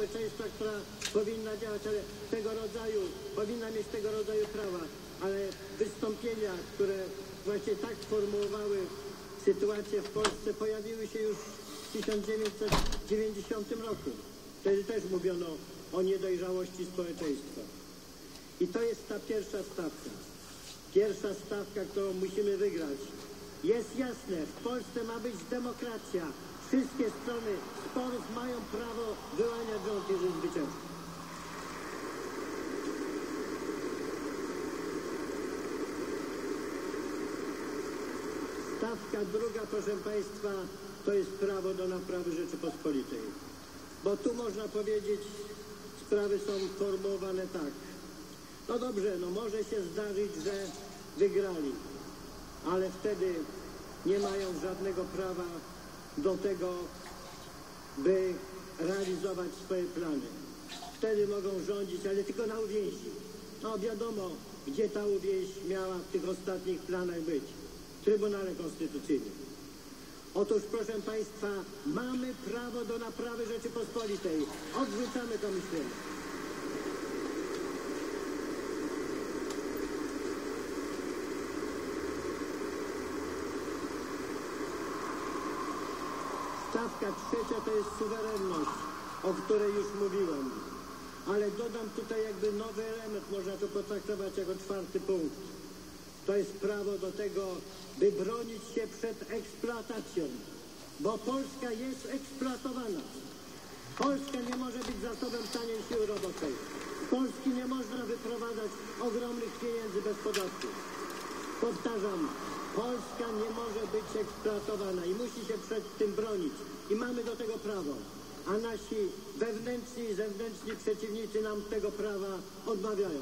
społeczeństwa, która powinna działać, ale tego rodzaju, powinna mieć tego rodzaju prawa, ale wystąpienia, które właśnie tak formułowały sytuację w Polsce, pojawiły się już w 1990 roku. Wtedy też mówiono o niedojrzałości społeczeństwa. I to jest ta pierwsza stawka. Pierwsza stawka, którą musimy wygrać. Jest jasne, w Polsce ma być demokracja. Wszystkie strony sporów mają prawo wyłaniać jeżeli zwyciężą. Stawka druga, proszę Państwa, to jest prawo do naprawy Rzeczypospolitej. Bo tu można powiedzieć, sprawy są formułowane tak. No dobrze, no może się zdarzyć, że wygrali, ale wtedy nie mają żadnego prawa do tego, by realizować swoje plany. Wtedy mogą rządzić, ale tylko na uwięzi. No wiadomo, gdzie ta uwięź miała w tych ostatnich planach być. W Trybunale Konstytucyjnym. Otóż, proszę Państwa, mamy prawo do naprawy Rzeczypospolitej. Odrzucamy to myślenie. Stawka trzecia to jest suwerenność, o której już mówiłem. Ale dodam tutaj jakby nowy element, można to potraktować jako czwarty punkt. To jest prawo do tego, by bronić się przed eksploatacją, bo Polska jest eksploatowana. Polska nie może być zasobem taniej siły roboczej. Polski nie można wyprowadzać ogromnych pieniędzy bez podatku. Powtarzam, Polska nie może być eksploatowana i musi się przed tym bronić. I mamy do tego prawo. A nasi wewnętrzni i zewnętrzni przeciwnicy nam tego prawa odmawiają.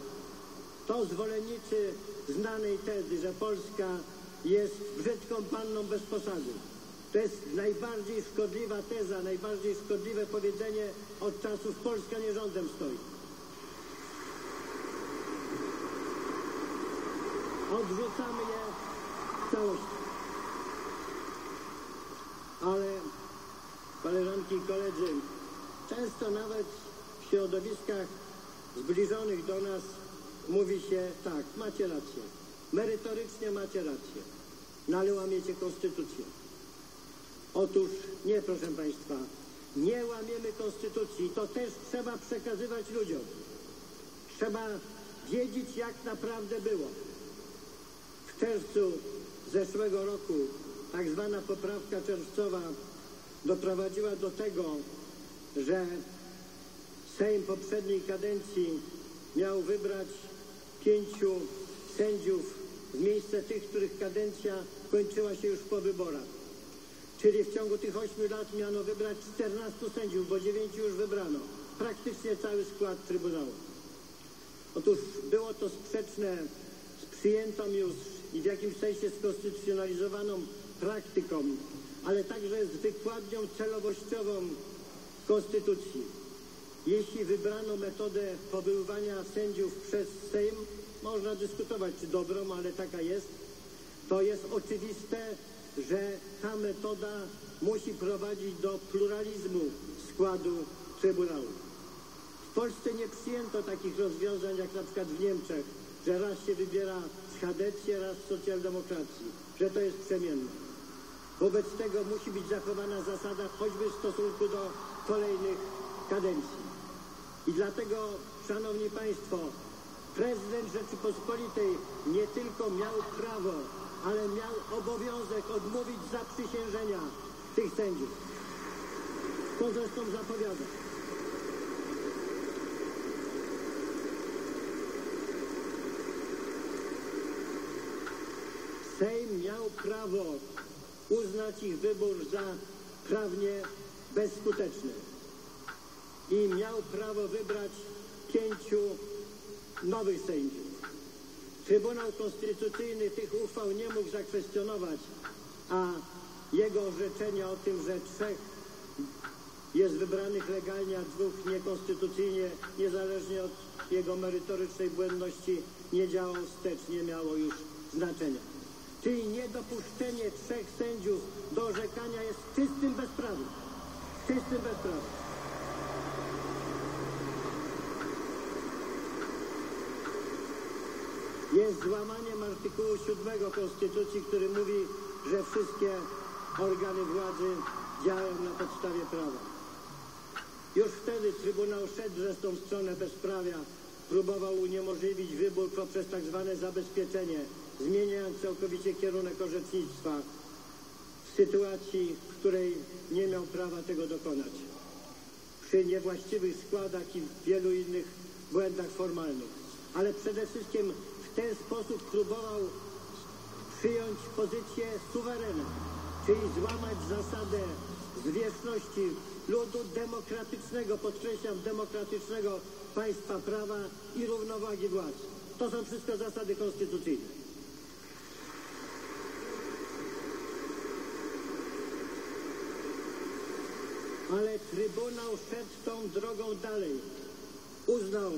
To zwolennicy znanej tezy, że Polska jest brzydką panną bez posady. To jest najbardziej szkodliwa teza, najbardziej szkodliwe powiedzenie od czasów Polska nie rządem stoi. Odrzucamy je w. Ale koleżanki i koledzy, często nawet w środowiskach zbliżonych do nas mówi się tak, macie rację, merytorycznie macie rację, no ale łamiecie konstytucję. Otóż nie, proszę Państwa, nie łamiemy konstytucji, to też trzeba przekazywać ludziom. Trzeba wiedzieć, jak naprawdę było. W czerwcu zeszłego roku tak zwana poprawka czerwcowa doprowadziła do tego, że Sejm poprzedniej kadencji miał wybrać pięciu sędziów w miejsce tych, których kadencja kończyła się już po wyborach. Czyli w ciągu tych ośmiu lat miano wybrać 14 sędziów, bo dziewięciu już wybrano. Praktycznie cały skład Trybunału. Otóż było to sprzeczne z przyjętą już i w jakimś sensie skonstytucjonalizowaną praktyką, ale także z wykładnią celowościową Konstytucji. Jeśli wybrano metodę powoływania sędziów przez Sejm, można dyskutować, czy dobrą, ale taka jest, to jest oczywiste, że ta metoda musi prowadzić do pluralizmu składu Trybunału. W Polsce nie przyjęto takich rozwiązań jak na przykład w Niemczech, że raz się wybiera z chadecji, raz socjaldemokracji, że to jest przemienne. Wobec tego musi być zachowana zasada choćby w stosunku do kolejnych kadencji. I dlatego, Szanowni Państwo, prezydent Rzeczypospolitej nie tylko miał prawo, ale miał obowiązek odmówić zaprzysiężenia tych sędziów. To zresztą zapowiada. Sejm miał prawo uznać ich wybór za prawnie bezskuteczny i miał prawo wybrać pięciu nowych sędziów. Trybunał Konstytucyjny tych uchwał nie mógł zakwestionować, a jego orzeczenie o tym, że trzech jest wybranych legalnie, a dwóch niekonstytucyjnie, niezależnie od jego merytorycznej błędności, nie działał wstecz, nie miało już znaczenia czy niedopuszczenie trzech sędziów do orzekania jest czystym bezprawiem. Czystym bezprawiem. Jest złamaniem artykułu 7 Konstytucji, który mówi, że wszystkie organy władzy działają na podstawie prawa. Już wtedy Trybunał szedł że tą stronę bezprawia, próbował uniemożliwić wybór poprzez tak zwane zabezpieczenie zmieniając całkowicie kierunek orzecznictwa w sytuacji, w której nie miał prawa tego dokonać. Przy niewłaściwych składach i wielu innych błędach formalnych. Ale przede wszystkim w ten sposób próbował przyjąć pozycję suwerena, czyli złamać zasadę zwierzchności ludu demokratycznego, podkreślam, demokratycznego państwa prawa i równowagi władz. To są wszystko zasady konstytucyjne. Ale Trybunał szedł tą drogą dalej. Uznał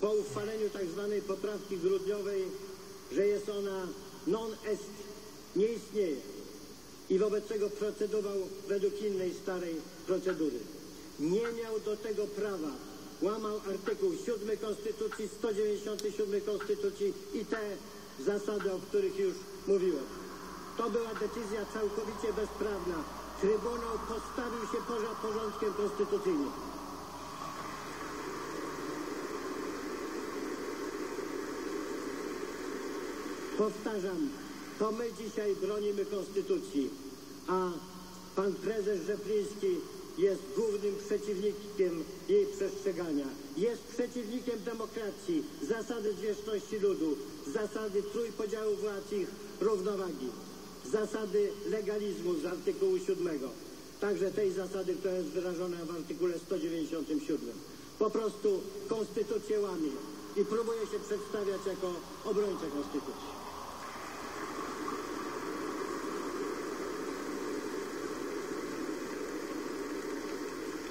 po uchwaleniu tak zwanej poprawki grudniowej, że jest ona non est, nie istnieje. I wobec tego procedował według innej starej procedury. Nie miał do tego prawa. Łamał artykuł 7 Konstytucji, 197 Konstytucji i te zasady, o których już mówiłem. To była decyzja całkowicie bezprawna. Trybunał postawił się poza porządkiem konstytucyjnym. Powtarzam, to my dzisiaj bronimy konstytucji, a pan prezes Rzepliński jest głównym przeciwnikiem jej przestrzegania. Jest przeciwnikiem demokracji, zasady zwierzchności ludu, zasady trójpodziału władz i równowagi, zasady legalizmu z artykułu 7. Także tej zasady, która jest wyrażona w artykule 197. Po prostu konstytucję łamie i próbuje się przedstawiać jako obrońcę konstytucji.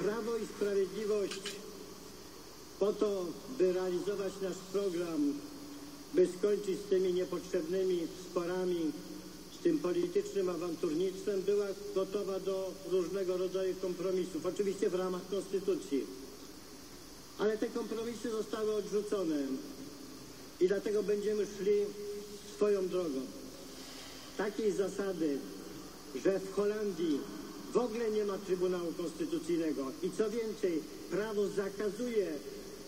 Prawo i Sprawiedliwość po to, by realizować nasz program, by skończyć z tymi niepotrzebnymi sporami, tym politycznym awanturnictwem, była gotowa do różnego rodzaju kompromisów, oczywiście w ramach Konstytucji. Ale te kompromisy zostały odrzucone i dlatego będziemy szli swoją drogą. Takiej zasady, że w Holandii w ogóle nie ma Trybunału Konstytucyjnego i co więcej, prawo zakazuje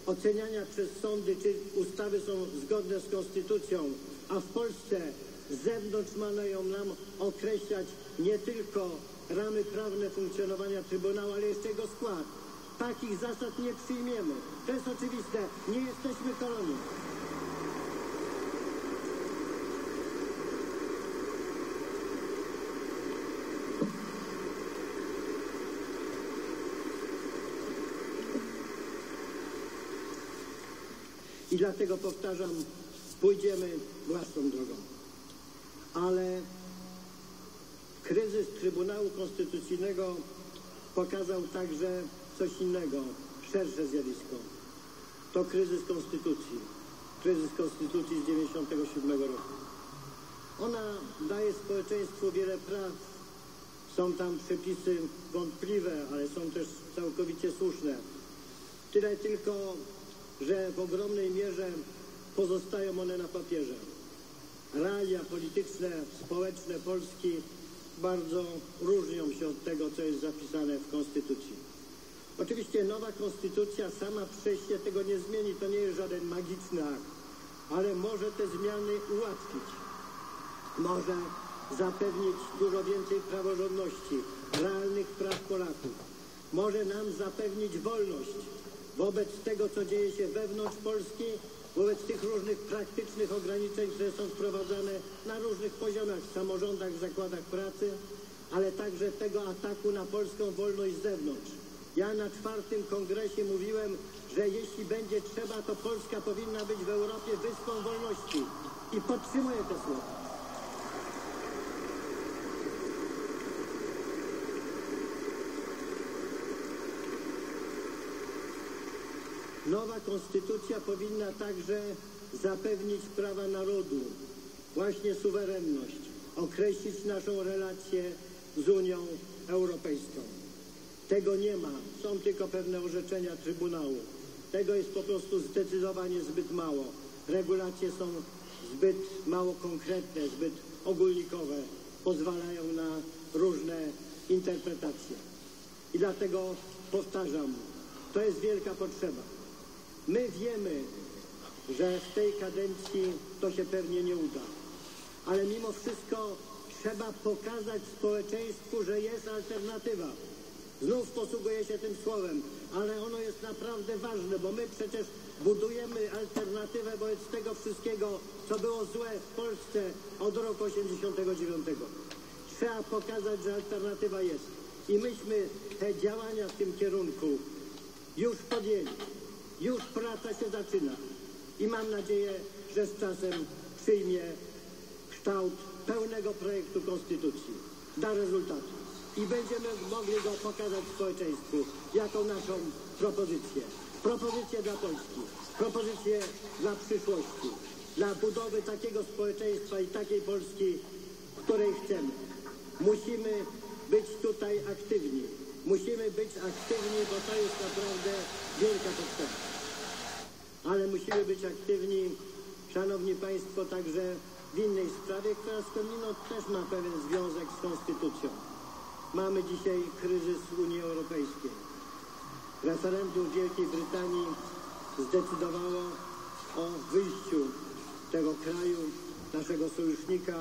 oceniania przez sądy, czy ustawy są zgodne z Konstytucją, a w Polsce z zewnątrz mają nam określać nie tylko ramy prawne funkcjonowania Trybunału, ale jeszcze jego skład. Takich zasad nie przyjmiemy. To jest oczywiste. Nie jesteśmy kolonią. I dlatego powtarzam, pójdziemy własną drogą. Ale kryzys Trybunału Konstytucyjnego pokazał także coś innego, szersze zjawisko. To kryzys Konstytucji. Kryzys Konstytucji z 97 roku. Ona daje społeczeństwu wiele praw. Są tam przepisy wątpliwe, ale są też całkowicie słuszne. Tyle tylko, że w ogromnej mierze pozostają one na papierze. Realia polityczne, społeczne Polski bardzo różnią się od tego, co jest zapisane w Konstytucji. Oczywiście nowa Konstytucja sama przejście tego nie zmieni, to nie jest żaden magiczny akt, ale może te zmiany ułatwić. Może zapewnić dużo więcej praworządności, realnych praw Polaków. Może nam zapewnić wolność, wobec tego, co dzieje się wewnątrz Polski, wobec tych różnych praktycznych ograniczeń, które są wprowadzane na różnych poziomach, w samorządach, w zakładach pracy, ale także tego ataku na polską wolność z zewnątrz. Ja na czwartym kongresie mówiłem, że jeśli będzie trzeba, to Polska powinna być w Europie wyspą wolności. I podtrzymuję te słowa. Nowa konstytucja powinna także zapewnić prawa narodu, właśnie suwerenność, określić naszą relację z Unią Europejską. Tego nie ma, są tylko pewne orzeczenia Trybunału. Tego jest po prostu zdecydowanie zbyt mało. regulacje są zbyt mało konkretne, zbyt ogólnikowe, pozwalają na różne interpretacje. I dlatego powtarzam, to jest wielka potrzeba. My wiemy, że w tej kadencji to się pewnie nie uda, ale mimo wszystko trzeba pokazać społeczeństwu, że jest alternatywa. Znów posługuję się tym słowem, ale ono jest naprawdę ważne, bo my przecież budujemy alternatywę wobec tego wszystkiego, co było złe w Polsce od roku 89. Trzeba pokazać, że alternatywa jest. I myśmy te działania w tym kierunku już podjęli. Już praca się zaczyna. I mam nadzieję, że z czasem przyjmie kształt pełnego projektu konstytucji. Da rezultaty. I będziemy mogli go pokazać społeczeństwu jako naszą propozycję. Propozycję dla Polski. Propozycję dla przyszłości. Dla budowy takiego społeczeństwa i takiej Polski, której chcemy. Musimy być tutaj aktywni. Musimy być aktywni, bo to jest naprawdę wielka potrzeba. Ale musimy być aktywni, Szanowni Państwo, także w innej sprawie, która skądinąd też ma pewien związek z Konstytucją. Mamy dzisiaj kryzys Unii Europejskiej. Referendum w Wielkiej Brytanii zdecydowało o wyjściu tego kraju, naszego sojusznika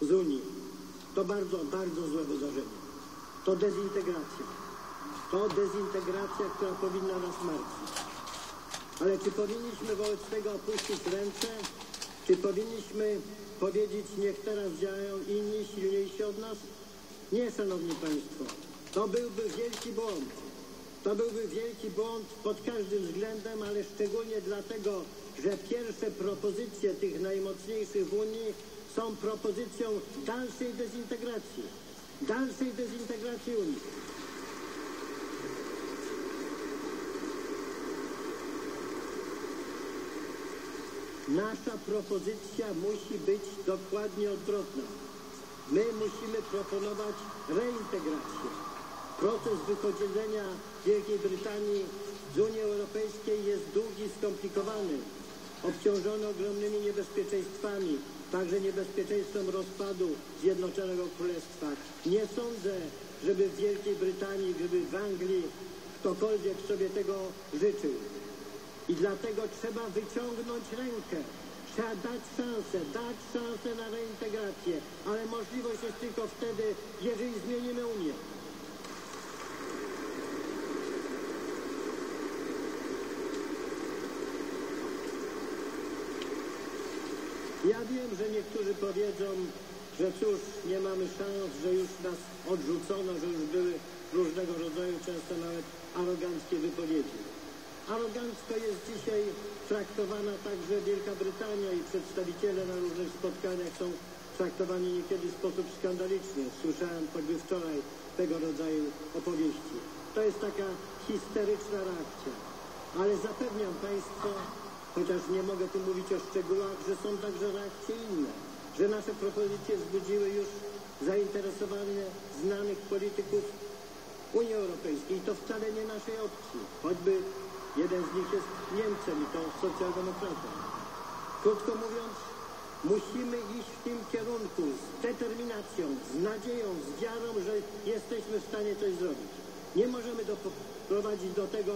z Unii. To bardzo, bardzo złe wydarzenie. To dezintegracja. To dezintegracja, która powinna nas martwić. Ale czy powinniśmy wobec tego opuścić ręce? Czy powinniśmy powiedzieć, niech teraz działają inni, silniejsi od nas? Nie, Szanowni Państwo. To byłby wielki błąd. To byłby wielki błąd pod każdym względem, ale szczególnie dlatego, że pierwsze propozycje tych najmocniejszych w Unii są propozycją dalszej dezintegracji. Dalszej dezintegracji Unii. Nasza propozycja musi być dokładnie odwrotna. My musimy proponować reintegrację. Proces wychodzenia Wielkiej Brytanii z Unii Europejskiej jest długi, skomplikowany, obciążony ogromnymi niebezpieczeństwami, także niebezpieczeństwem rozpadu Zjednoczonego Królestwa. Nie sądzę, żeby w Wielkiej Brytanii, żeby w Anglii ktokolwiek sobie tego życzył. I dlatego trzeba wyciągnąć rękę. Trzeba dać szansę, dać szansę na reintegrację, ale możliwość jest tylko wtedy, jeżeli zmienimy Unię. Ja wiem, że niektórzy powiedzą, że cóż, nie mamy szans, że już nas odrzucono, że już były różnego rodzaju, często nawet aroganckie wypowiedzi. Arogancko jest dzisiaj traktowana także Wielka Brytania i przedstawiciele na różnych spotkaniach są traktowani niekiedy w sposób skandaliczny. Słyszałem choćby wczoraj tego rodzaju opowieści. To jest taka histeryczna reakcja. Ale zapewniam Państwa, chociaż nie mogę tu mówić o szczegółach, że są także reakcje inne, że nasze propozycje wzbudziły już zainteresowanie znanych polityków Unii Europejskiej i to wcale nie naszej opcji. Choćby jeden z nich jest Niemcem i to socjaldemokratą. Krótko mówiąc, musimy iść w tym kierunku z determinacją, z nadzieją, z wiarą, że jesteśmy w stanie coś zrobić. Nie możemy doprowadzić do tego,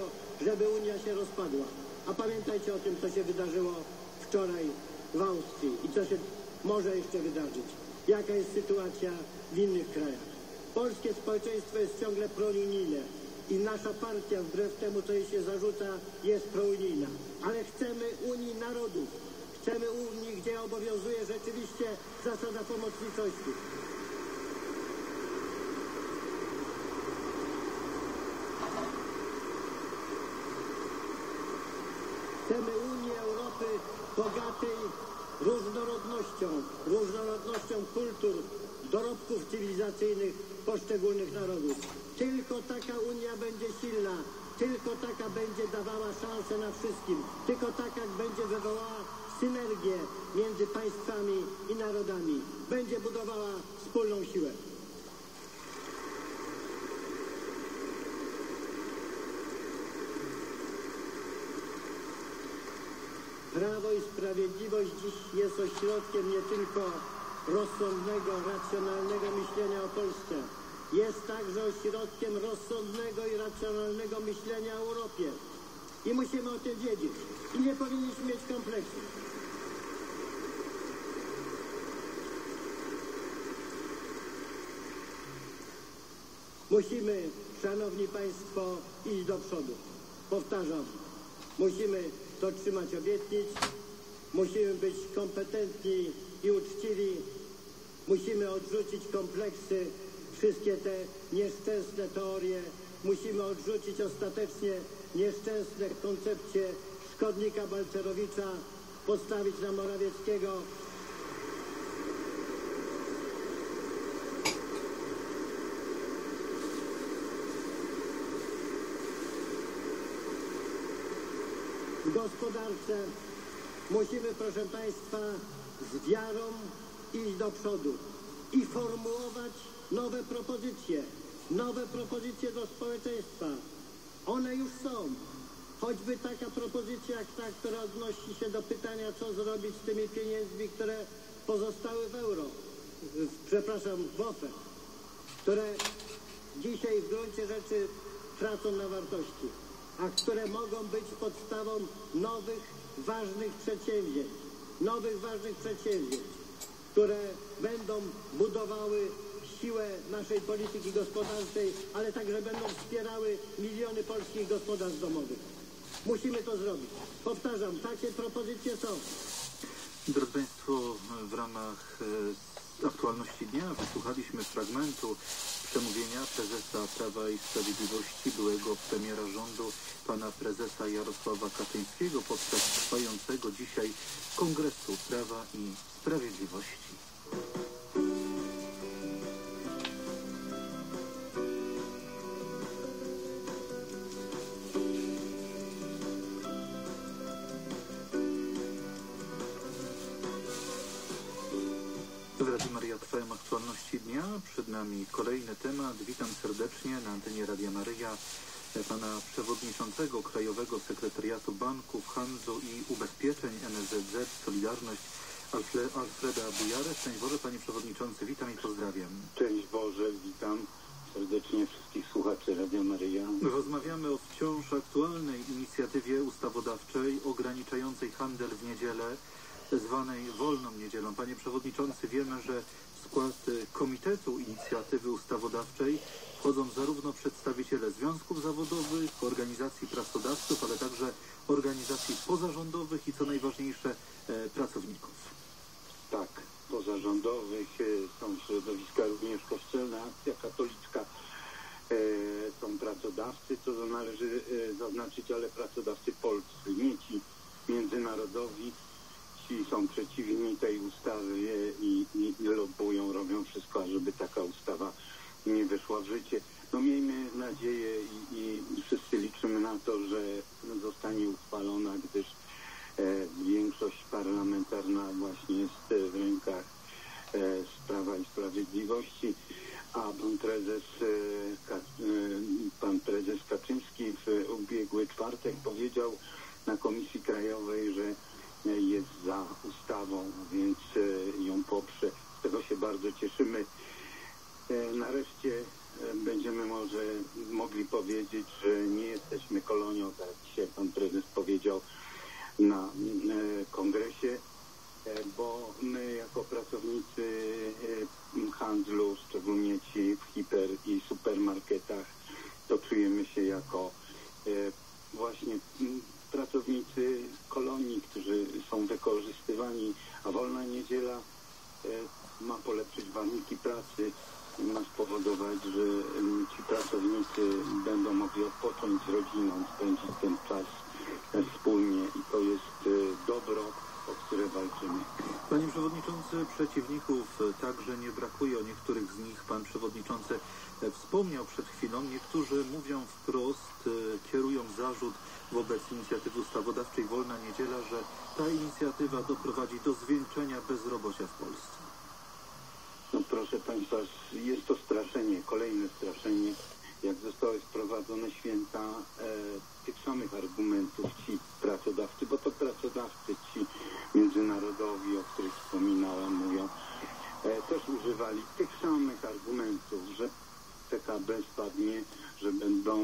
żeby Unia się rozpadła. A pamiętajcie o tym, co się wydarzyło wczoraj w Austrii i co się może jeszcze wydarzyć. Jaka jest sytuacja w innych krajach. Polskie społeczeństwo jest ciągle prounijne i nasza partia, wbrew temu, co jej się zarzuca, jest prounijna. Ale chcemy Unii Narodów. Chcemy Unii, gdzie obowiązuje rzeczywiście zasada pomocniczości. Chcemy Unii Europy bogatej różnorodnością, różnorodnością kultur, dorobków cywilizacyjnych poszczególnych narodów. Tylko taka Unia będzie silna, tylko taka będzie dawała szansę na wszystkim, tylko taka będzie wywołała synergię między państwami i narodami, będzie budowała wspólną siłę. Prawo i Sprawiedliwość dziś jest ośrodkiem nie tylko rozsądnego, racjonalnego myślenia o Polsce. Jest także ośrodkiem rozsądnego i racjonalnego myślenia o Europie. I musimy o tym wiedzieć. I nie powinniśmy mieć kompleksów. Musimy, szanowni państwo, iść do przodu. Powtarzam, musimy dotrzymać obietnic, musimy być kompetentni i uczciwi, musimy odrzucić kompleksy, wszystkie te nieszczęsne teorie, musimy odrzucić ostatecznie nieszczęsne koncepcje szkodnika Balcerowicza, postawić na Morawieckiego, gospodarce musimy, proszę Państwa, z wiarą iść do przodu i formułować nowe propozycje, nowe propozycje do społeczeństwa. One już są. Choćby taka propozycja jak ta, która odnosi się do pytania, co zrobić z tymi pieniędzmi, które pozostały w euro, w, przepraszam, w OFE, które dzisiaj w gruncie rzeczy tracą na wartości a które mogą być podstawą nowych, ważnych przedsięwzięć. Nowych, ważnych przedsięwzięć, które będą budowały siłę naszej polityki gospodarczej, ale także będą wspierały miliony polskich gospodarstw domowych. Musimy to zrobić. Powtarzam, takie propozycje są. Drodzy Państwo, w ramach e, aktualności dnia wysłuchaliśmy fragmentu przemówienia prezesa Prawa i Sprawiedliwości, byłego premiera rządu, pana prezesa Jarosława Kaczyńskiego podczas trwającego dzisiaj Kongresu Prawa i Sprawiedliwości. Maria trwają aktualności dnia. Przed nami kolejny temat. Witam serdecznie na antenie Radia Maryja pana przewodniczącego Krajowego Sekretariatu Banków, Handlu i Ubezpieczeń NSZZ Solidarność Alfreda Bujarę. Szczęść Boże, panie przewodniczący, witam i pozdrawiam. Cześć Boże, witam serdecznie wszystkich słuchaczy Radia Maryja. Rozmawiamy o wciąż aktualnej inicjatywie ustawodawczej ograniczającej handel w niedzielę, zwanej wolną niedzielą. Panie przewodniczący, wiemy, że skład y, Komitetu Inicjatywy Ustawodawczej wchodzą zarówno przedstawiciele związków zawodowych, organizacji pracodawców, ale także organizacji pozarządowych i co najważniejsze że nie brakuje. O niektórych z nich pan przewodniczący e, wspomniał przed chwilą. Niektórzy mówią wprost, e, kierują zarzut wobec inicjatywy ustawodawczej Wolna Niedziela, że ta inicjatywa doprowadzi do zwiększenia bezrobocia w Polsce. No proszę Państwa, jest to straszenie, kolejne straszenie, jak zostały wprowadzone święta e, tych samych argumentów ci pracodawcy, bo to pracodawcy ci międzynarodowi, o których wspominałem, mówią, używali tych samych argumentów, że PKB spadnie, że będą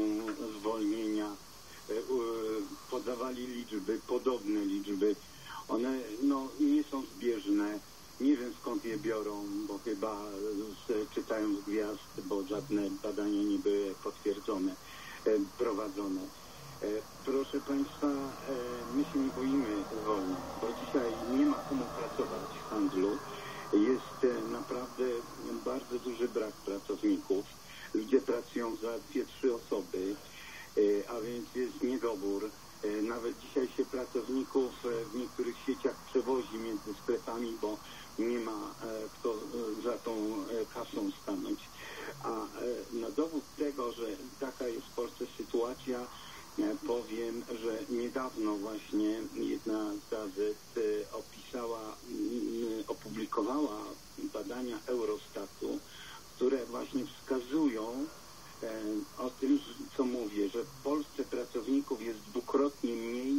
zwolnienia, e, podawali liczby, podobne liczby. One no, nie są zbieżne. Nie wiem skąd je biorą, bo chyba z, czytają z gwiazd, bo żadne badania nie były potwierdzone, e, prowadzone. E, Proszę Państwa, e, my się nie boimy wolno, bo dzisiaj nie ma komu pracować w handlu. Jest e, naprawdę bardzo duży brak pracowników. Ludzie pracują za dwie, trzy osoby, e, a więc jest niedobór. E, Nawet dzisiaj się pracowników w niektórych sieciach przewozi między sklepami, bo nie ma e, kto e, za tą e, kasą stanąć. A e, na dowód tego, że taka jest w Polsce sytuacja, e, powiem, że niedawno właśnie jedna z gazet e, opisała, mm, opublikowała badania Eurostatu, które właśnie wskazują e, o tym, że- co mówię, że w Polsce pracowników jest dwukrotnie mniej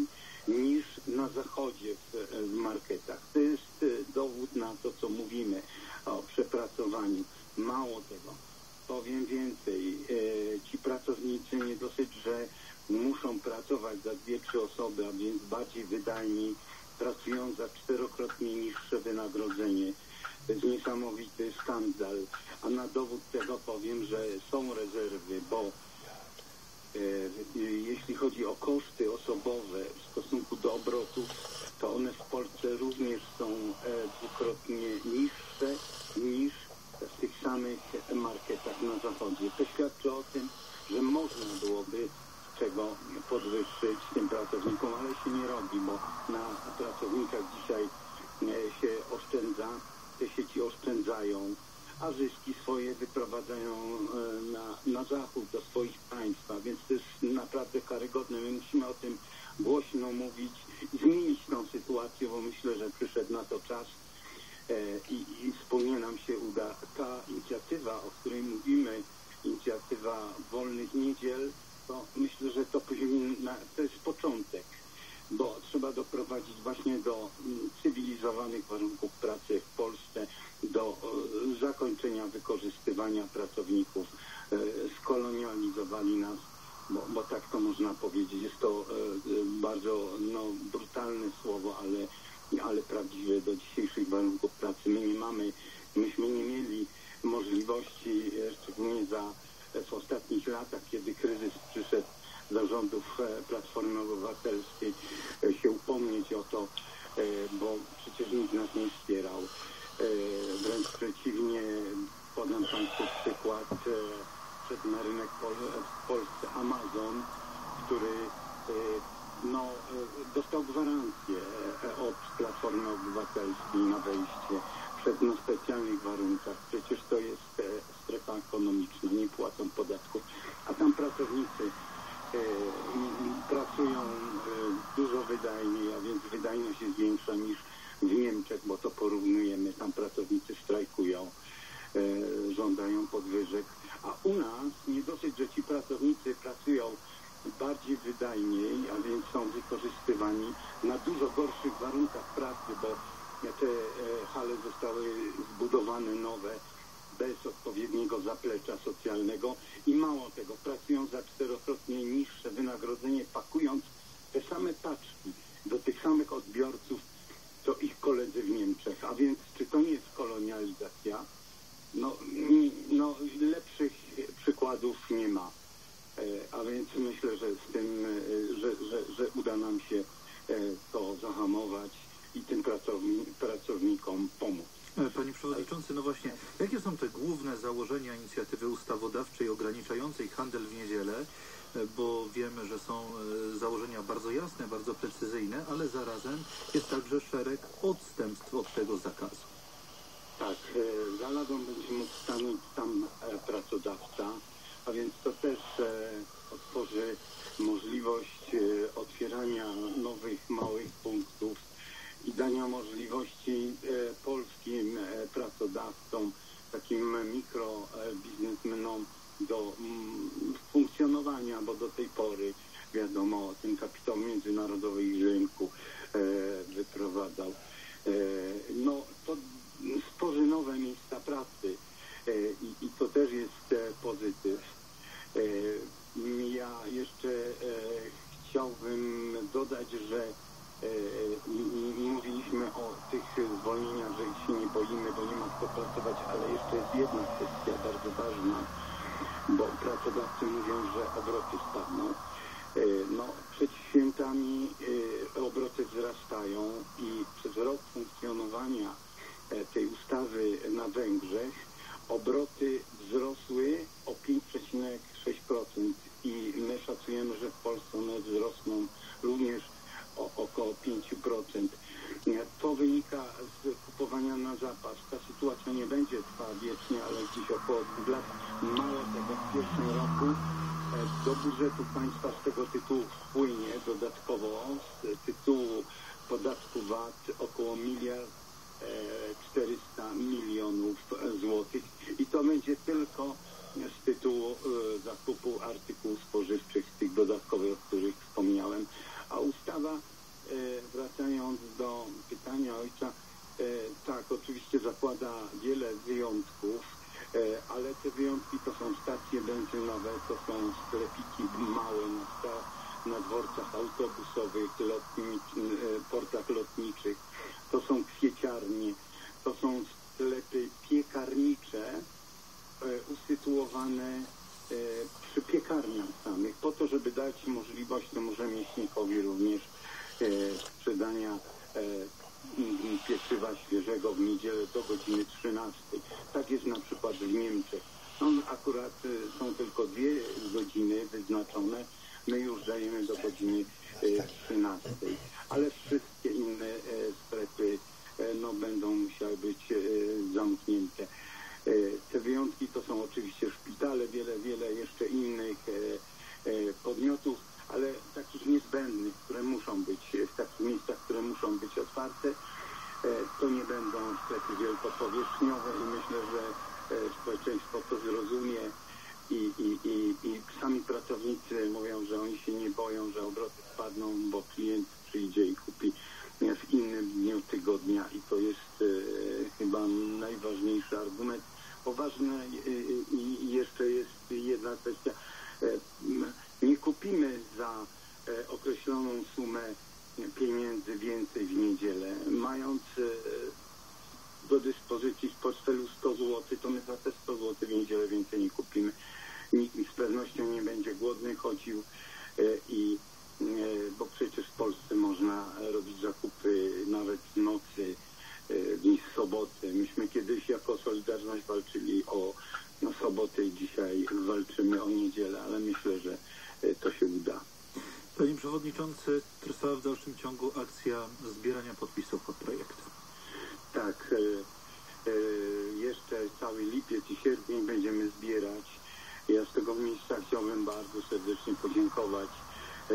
niż na zachodzie w, e, w marketach. To jest e, dowód na to, co mówimy o przepracowaniu. Mało tego, powiem więcej, e, ci pracownicy nie dosyć, że muszą pracować za dwie, trzy osoby, a więc bardziej wydajni, pracują za czterokrotnie niższe wynagrodzenie. To jest niesamowity skandal. A na dowód tego powiem, że są rezerwy, bo e, jeśli chodzi o koszty osobowe w stosunku do obrotów, to one w Polsce również są e, dwukrotnie niższe niż w tych samych marketach na zachodzie. To świadczy o tym, że można byłoby czego podwyższyć tym pracownikom, ale się nie robi, bo na pracownikach dzisiaj e, się oszczędza, te sieci oszczędzają, a zyski swoje wyprowadzają e, na, na zachód do swoich państw, a więc to jest naprawdę karygodne. My musimy o tym głośno mówić i zmienić tą sytuację, bo myślę, że przyszedł na to czas e, i, i wspólnie nam się uda. Ta inicjatywa, o której mówimy, inicjatywa wolnych niedziel, to myślę, że to powinna, to jest początek, bo trzeba doprowadzić właśnie do mm, cywilizowanych warunków pracy w Polsce, do e, zakończenia wykorzystywania pracowników. E, Skolonializowali nas, bo, bo tak to można powiedzieć. Jest to e, e, bardzo no, brutalne słowo, ale, ale prawdziwe do dzisiejszych warunków pracy. My nie mamy, myśmy nie mieli możliwości, e, szczególnie za w ostatnich latach, kiedy kryzys przyszedł za rządów e, Platformy Obywatelskiej, e, się upomnieć o to, e, bo przecież nikt nas nie wspierał. E, Wręcz przeciwnie, podam Państwu przykład, e, przed na rynek w Polsce Amazon, który e, no, e, dostał gwarancję e, od Platformy Obywatelskiej na wejście przed na specjalnych warunkach. Przecież to jest e, strefa ekonomiczna, nie płacą podatków, a tam pracownicy e, pracują e, dużo wydajniej, a więc wydajność jest większa niż w Niemczech, bo to porównujemy, tam pracownicy strajkują, żądają podwyżek, a u nas nie dosyć, że ci pracownicy pracują bardziej wydajniej, a więc są wykorzystywani na dużo gorszych warunkach pracy, bo te e, hale zostały zbudowane nowe bez odpowiedniego zaplecza socjalnego i mało tego, pracują za czterokrotnie niższe wynagrodzenie, pakując tytułu wpłynie dodatkowo z tytułu podatku VAT około miliard e, 400 milionów e, złotych i to będzie tylko z tytułu e, zakupu artykułów spożywczych, tych dodatkowych, o których wspomniałem. A ustawa, e, wracając do pytania ojca, tak, oczywiście zakłada wiele wyjątków, ale te wyjątki to są stacje benzynowe, to są sklepiki małe na, na dworcach autobusowych, lotni, e, portach lotniczych, to są kwieciarnie, to są sklepy piekarnicze, e, usytuowane e, przy piekarniach samych, po to, żeby dać możliwość temu rzemieślnikowi również e, sprzedania m, pieczywa świeżego w niedzielę do godziny 13. Tak jest na przykład w Niemczech. No, akurat e, są tylko dwie godziny wyznaczone, my już dajemy do godziny e, 13. Ale wszystkie inne e, sklepy e, no, będą musiały być e, zamknięte. E, Te wyjątki to są oczywiście szpitale, wiele, wiele jeszcze innych e, e, podmiotów, ale takich niezbędnych, które muszą być w takich miejscach, które muszą być otwarte. E, To nie będą sklepy wielkopowierzchniowe i myślę, że e, społeczeństwo to zrozumie i, i, i, i sami pracownicy mówią, że oni się nie boją, że obroty spadną, bo klient przyjdzie i kupi e, w innym dniu tygodnia i to jest e, chyba najważniejszy argument. Poważne e, i i jeszcze jest jedna kwestia. E, m, Nie kupimy za e, określoną sumę pieniędzy więcej w niedzielę. Mając e, do dyspozycji w portfelu 100 zł, to my za te 100 zł w niedzielę więcej nie kupimy. Nikt z pewnością nie będzie głodny chodził e, i e, bo przecież w Polsce można robić zakupy nawet w nocy, e, w soboty. Myśmy kiedyś jako Solidarność walczyli o no, sobotę i dzisiaj walczymy o niedzielę, ale myślę, że e, to się uda. Panie Przewodniczący, trwa w dalszym ciągu akcja zbierania podpisów pod projektem. Tak, e, e, jeszcze cały lipiec i sierpień będziemy zbierać. Ja z tego miejsca chciałbym bardzo serdecznie podziękować e,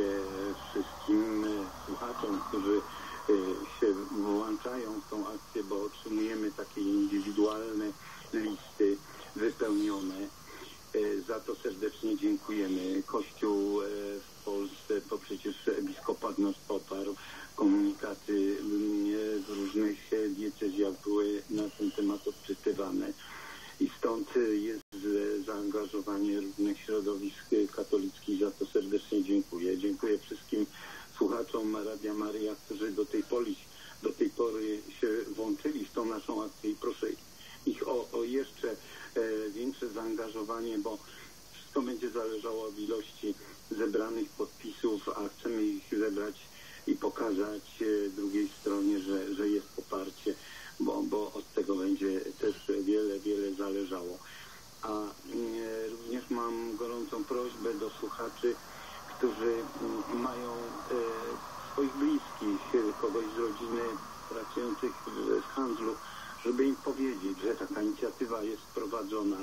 wszystkim e, słuchaczom, którzy e, się włączają w tą akcję, bo otrzymujemy takie indywidualne listy wypełnione. E, Za to serdecznie dziękujemy. Kościół e, w Polsce to przecież episkopat nas poparł. Komunikaty mm, e, z różnych e, diecezjach były na ten temat odczytywane. I stąd e, jest e, zaangażowanie różnych środowisk e, katolickich. Za to serdecznie dziękuję. Dziękuję wszystkim słuchaczom Radia Maryja, którzy do tej pory, do tej pory się włączyli w tą naszą akcję i proszę ich o, o jeszcze e, większe zaangażowanie, bo wszystko będzie zależało od ilości zebranych podpisów, a chcemy ich zebrać i pokazać e, drugiej stronie, że, że jest poparcie, bo, bo od tego będzie też wiele, wiele zależało. A mm, e, również mam gorącą prośbę do słuchaczy, którzy mm, mają swoich bliskich, kogoś z rodziny pracujących w handlu, żeby im powiedzieć, że taka inicjatywa jest prowadzona,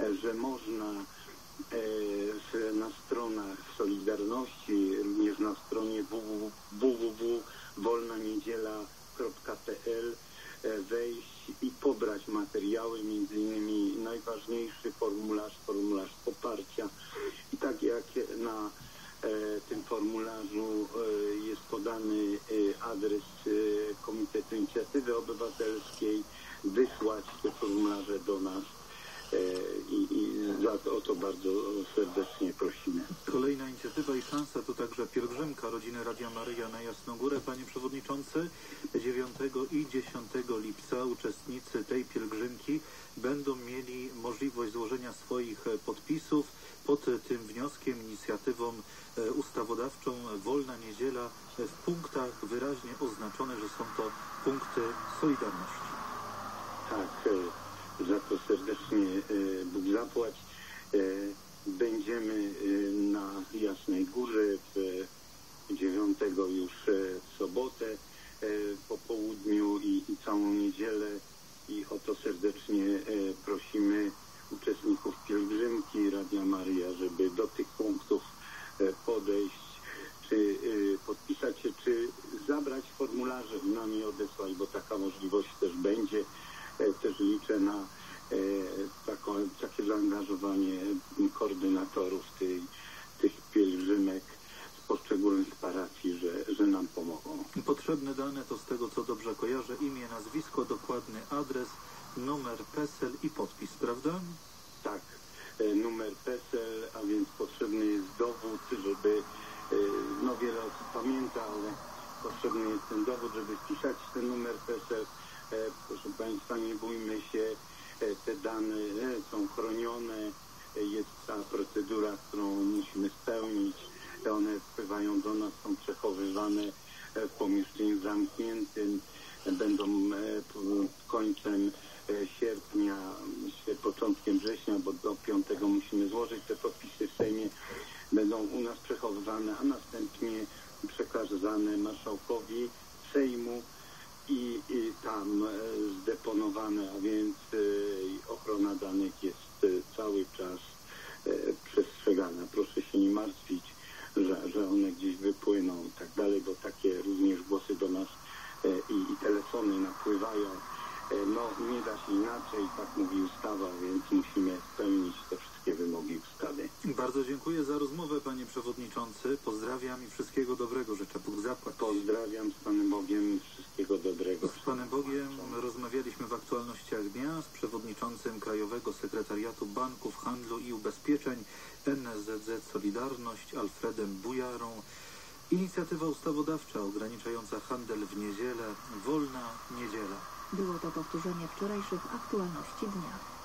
e, że można e, na stronach Solidarności, również na stronie www.wolnaniedziela.pl e, wejść i pobrać materiały, między innymi najważniejszy formularz, formularz poparcia. I tak jak na tym formularzu e, jest podany e, adres e, Komitetu Inicjatywy Obywatelskiej, wysłać te formularze do nas. e, to, o to bardzo serdecznie prosimy. Kolejna inicjatywa i szansa to także pielgrzymka rodziny Radia Maryja na Jasną Górę. Panie Przewodniczący, 9 i 10 lipca uczestnicy tej pielgrzymki będą mieli możliwość złożenia swoich podpisów pod tym wnioskiem, inicjatywą e, ustawodawczą Wolna Niedziela w punktach wyraźnie oznaczone, że są to punkty Solidarności. Tak, e, za to serdecznie e, Bóg zapłać. E, Będziemy e, na Jasnej Górze w e, 9 już e, w sobotę po południu i, i całą niedzielę. I o to serdecznie prosimy uczestników pielgrzymki Radia Maria, żeby do tych punktów podejść, czy podpisać się, czy zabrać formularze. Z nami odesłać, bo taka możliwość też będzie. Też liczę na taką, takie zaangażowanie koordynatorów tej, tych pielgrzymek z poszczególnych parafii, że, że nam pomogą. Potrzebne dane to z tego co dobrze kojarzę imię, nazwisko, dokładny adres, numer PESEL i podpis, prawda? Tak, e, numer PESEL, a więc potrzebny jest dowód, żeby, e, no wiele osób pamięta, ale potrzebny jest ten dowód, żeby wpisać ten numer PESEL. E, Proszę Państwa, nie bójmy się, e, te dane e, są chronione, e, jest cała procedura, którą musimy spełnić. E, One wpływają do nas, są przechowywane e, w pomieszczeniu zamkniętym, e, będą e, p- końcem e, sierpnia, myślę początkiem września, bo do 5 musimy złożyć te podpisy w Sejmie, będą u nas przechowywane, a następnie przekazane marszałkowi Sejmu i, i tam e, zdeponowane, a więc e, ochrona danych jest e, cały czas e, przestrzegana. Proszę się nie martwić, że, że one gdzieś wypłyną i tak dalej, bo takie również głosy do nas e, i, i telefony napływają. E, No, nie da się inaczej, tak mówi ustawa, więc musimy spełnić te wszystkie wymogi ustawy. Bardzo dziękuję za rozmowę, panie przewodniczący. Pozdrawiam i wszystkiego dobrego życzę. Bóg zapłać. Pozdrawiam z Panem Bogiem, wszystkiego dobrego. Z Panem Bogiem rozmawialiśmy w aktualnościach dnia z przewodniczącym Krajowego Sekretariatu Banków, Handlu i Ubezpieczeń NSZZ Solidarność Alfredem Bujarą. Inicjatywa ustawodawcza ograniczająca handel w niedzielę, wolna niedziela. Było to powtórzenie wczorajszych aktualności dnia.